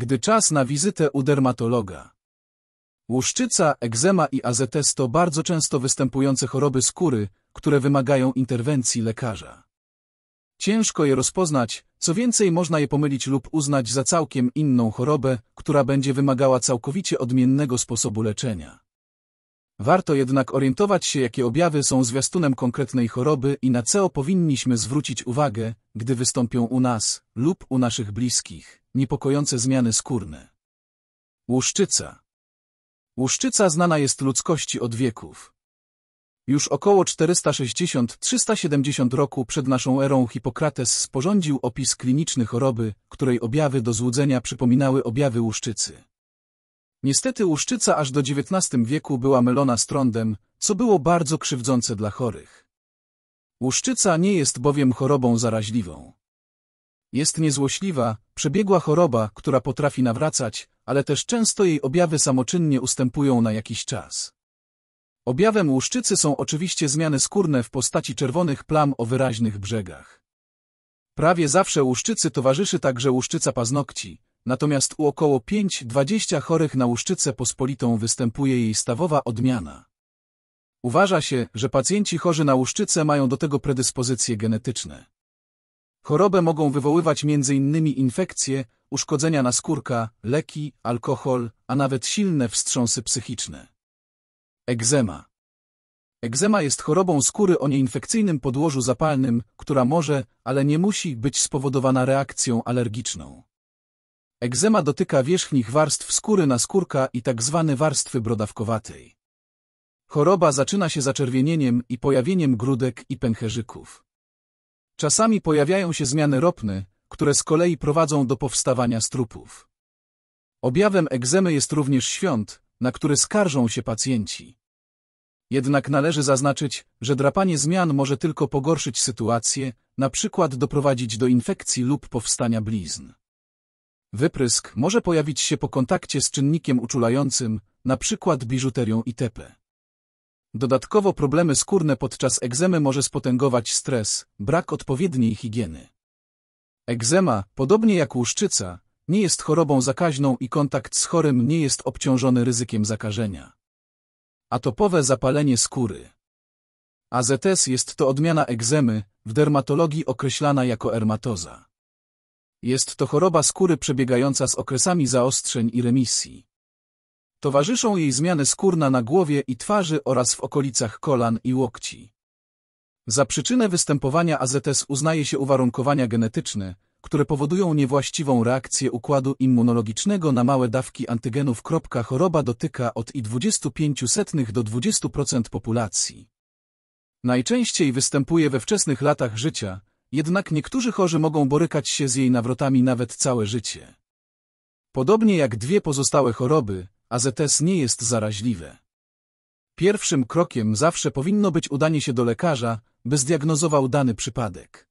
Gdy czas na wizytę u dermatologa. Łuszczyca, egzema i AZS to bardzo często występujące choroby skóry, które wymagają interwencji lekarza. Ciężko je rozpoznać, co więcej można je pomylić lub uznać za całkiem inną chorobę, która będzie wymagała całkowicie odmiennego sposobu leczenia. Warto jednak orientować się, jakie objawy są zwiastunem konkretnej choroby i na co powinniśmy zwrócić uwagę, gdy wystąpią u nas lub u naszych bliskich niepokojące zmiany skórne. Łuszczyca Łuszczyca znana jest ludzkości od wieków. Już około 460-370 roku przed naszą erą Hipokrates sporządził opis kliniczny choroby, której objawy do złudzenia przypominały objawy łuszczycy. Niestety łuszczyca aż do XIX wieku była mylona z trądem, co było bardzo krzywdzące dla chorych. Łuszczyca nie jest bowiem chorobą zaraźliwą. Jest niezłośliwa, przebiegła choroba, która potrafi nawracać, ale też często jej objawy samoczynnie ustępują na jakiś czas. Objawem łuszczycy są oczywiście zmiany skórne w postaci czerwonych plam o wyraźnych brzegach. Prawie zawsze łuszczycy towarzyszy także łuszczyca paznokci, natomiast u około 5-20 chorych na łuszczycę pospolitą występuje jej stawowa odmiana. Uważa się, że pacjenci chorzy na łuszczycę mają do tego predyspozycje genetyczne. Chorobę mogą wywoływać m.in. infekcje, uszkodzenia naskórka, leki, alkohol, a nawet silne wstrząsy psychiczne. Egzema Egzema jest chorobą skóry o nieinfekcyjnym podłożu zapalnym, która może, ale nie musi być spowodowana reakcją alergiczną. Egzema dotyka wierzchnich warstw skóry naskórka i tzw. Tak warstwy brodawkowatej. Choroba zaczyna się zaczerwienieniem i pojawieniem grudek i pęcherzyków. Czasami pojawiają się zmiany ropne, które z kolei prowadzą do powstawania strupów. Objawem egzemy jest również świąt, na który skarżą się pacjenci. Jednak należy zaznaczyć, że drapanie zmian może tylko pogorszyć sytuację, na przykład doprowadzić do infekcji lub powstania blizn. Wyprysk może pojawić się po kontakcie z czynnikiem uczulającym, na przykład biżuterią itp. Dodatkowo problemy skórne podczas egzemy może spotęgować stres, brak odpowiedniej higieny. Egzema, podobnie jak łuszczyca, nie jest chorobą zakaźną i kontakt z chorym nie jest obciążony ryzykiem zakażenia. Atopowe zapalenie skóry. AZS jest to odmiana egzemy, w dermatologii określana jako ermatoza. Jest to choroba skóry przebiegająca z okresami zaostrzeń i remisji. Towarzyszą jej zmiany skórna na głowie i twarzy oraz w okolicach kolan i łokci. Za przyczynę występowania AZS uznaje się uwarunkowania genetyczne, które powodują niewłaściwą reakcję układu immunologicznego na małe dawki antygenów. Choroba dotyka od i 25% do 20% populacji. Najczęściej występuje we wczesnych latach życia, jednak niektórzy chorzy mogą borykać się z jej nawrotami nawet całe życie. Podobnie jak dwie pozostałe choroby, AZS nie jest zaraźliwe. Pierwszym krokiem zawsze powinno być udanie się do lekarza, by zdiagnozował dany przypadek.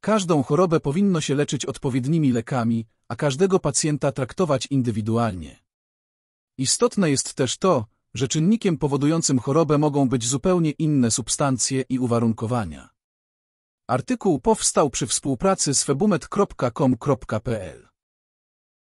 Każdą chorobę powinno się leczyć odpowiednimi lekami, a każdego pacjenta traktować indywidualnie. Istotne jest też to, że czynnikiem powodującym chorobę mogą być zupełnie inne substancje i uwarunkowania. Artykuł powstał przy współpracy z febumet.com.pl